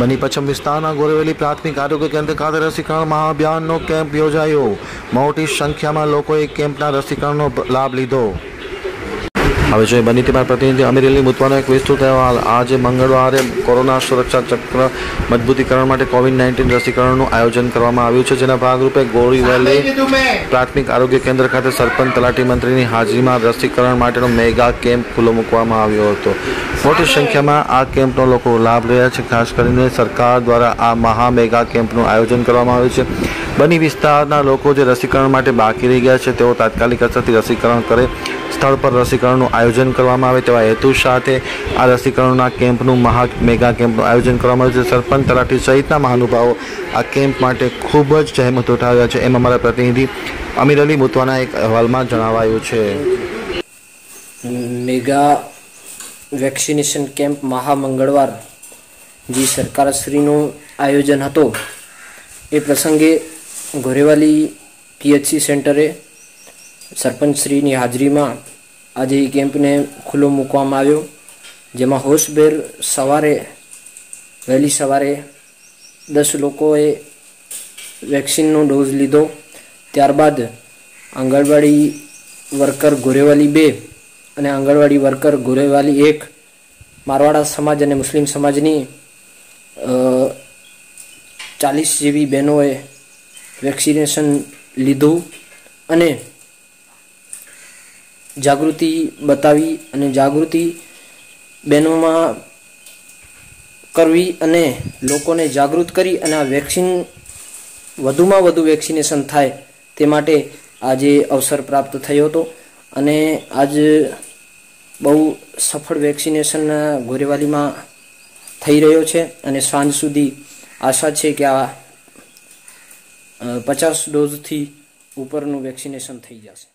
બની પશ્ચિમ વિસ્તારના ગોરેવેલી પ્રાથમિક આરોગ્ય કેન્દ્ર ખાતે રસીકરણ મહાઅભિયાનનો કેમ્પ યોજાયો. મોટી સંખ્યામાં લોકોએ કેમ્પના રસીકરણનો લાભ લીધો. હવે જોઈએ બની તેમાં પ્રતિનિધિ અમીરેલી મૂકવાનો એક વિસ્તૃત અહેવાલ. આજે મંગળવારે કોરોના સુરક્ષા ચક્ર મજબૂતીકરણ માટે કોવિડ નાઇન્ટીન રસીકરણનું આયોજન કરવામાં આવ્યું છે જેના ભાગરૂપે ગોળીવેલી પ્રાથમિક આરોગ્ય કેન્દ્ર ખાતે સરપંચ તલાટી મંત્રીની હાજરીમાં રસીકરણ માટેનો મેગા કેમ્પ ખુલ્લો મૂકવામાં આવ્યો હતો. મોટી સંખ્યામાં આ કેમ્પનો લોકો લાભ રહ્યા છે ખાસ કરીને સરકાર દ્વારા આ મહા મેગા કેમ્પનું આયોજન કરવામાં આવ્યું છે. બની વિસ્તારના લોકો જે રસીકરણ માટે બાકી રહી ગયા છે તેઓ તાત્કાલિક અસરથી રસીકરણ કરે સ્થળ પર રસીકરણનું આયોજન કરવામાં આવે તેવા હેતુ સાથે આ રસીકરણના કેમ્પનું મહા મેગા કેમ્પનું આયોજન કરવામાં આવ્યું છે. સરપંચ તલાટી સહિતના મહાનુભાવો આ કેમ્પ માટે ખૂબ જ જહેમત ઉઠાવ્યા છે. એમ અમારા પ્રતિનિધિ અમીર અલી મુતવાના એક અહેવાલમાં જણાવાયું છે. મેગા વેક્સિનેશન કેમ્પ મહામંગળવાર જે સરકારશ્રીનું આયોજન હતો, એ પ્રસંગે ગોરેવાલી પીએચસી સેન્ટરે સરપંચશ્રીની હાજરીમાં આજે એ કેમ્પને ખુલ્લો મૂકવામાં આવ્યો, જેમાં હોશભેર સવારે, વહેલી સવારે દસ લોકોએ વેક્સિનનો ડોઝ લીધો. ત્યારબાદ આંગણવાડી વર્કર ગોરેવાલી બે અને આંગણવાડી વર્કર ગોરેવાલી એક મારવાડા સમાજ અને મુસ્લિમ સમાજની ચાલીસ જેવી બહેનોએ વેક્સિનેશન લીધું અને જાગૃતિ બતાવી અને જાગૃતિ બહેનોમાં કરવી અને લોકોને જાગૃત કરી અને આ વેક્સિન વધુમાં વધુ વેક્સિનેશન થાય તે માટે આજે અવસર પ્રાપ્ત થયો હતો. અને આજ બહુ સફળ વેક્સિનેશન ગોરેવાલીમાં થઈ રહ્યો છે અને સાંજ સુધી આશા છે કે આ પચાસ ડોઝથી ઉપરનું વેક્સિનેશન થઈ જશે.